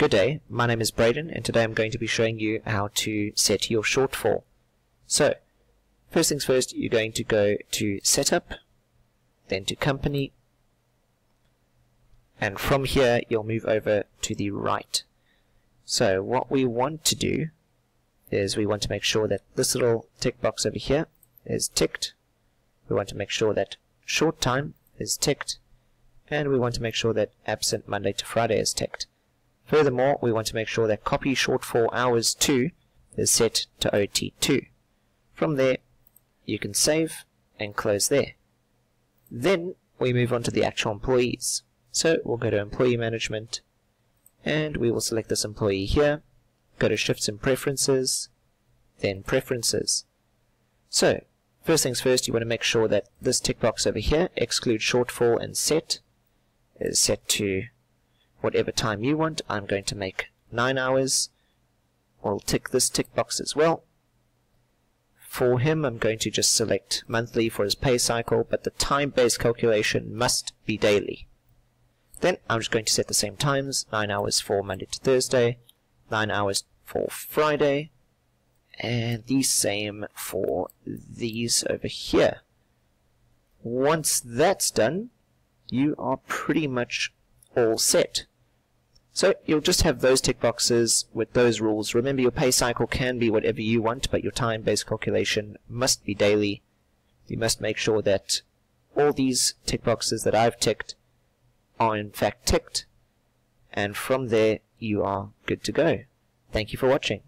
Good day, my name is Braden and today I'm going to be showing you how to set your shortfall. So, first things first, you're going to go to Setup, then to Company, and from here you'll move over to the right. So what we want to do is we want to make sure that this little tick box over here is ticked. We want to make sure that short time is ticked and we want to make sure that absent Monday to Friday is ticked. Furthermore, we want to make sure that copy shortfall hours 2 is set to OT2. From there, you can save and close there. Then we move on to the actual employees. So we'll go to Employee Management, and we will select this employee here, go to Shifts and Preferences, then Preferences. So, first things first, you want to make sure that this tick box over here, exclude shortfall and set, is set to whatever time you want. I'm going to make 9 hours. I'll tick this tick box as well. For him, I'm going to just select monthly for his pay cycle, but the time-based calculation must be daily. Then I'm just going to set the same times, 9 hours for Monday to Thursday, 9 hours for Friday, and the same for these over here. Once that's done, you are pretty much all set. So you'll just have those tick boxes with those rules. Remember your pay cycle can be whatever you want, but your time-based calculation must be daily. You must make sure that all these tick boxes that I've ticked are in fact ticked, and from there you are good to go. Thank you for watching.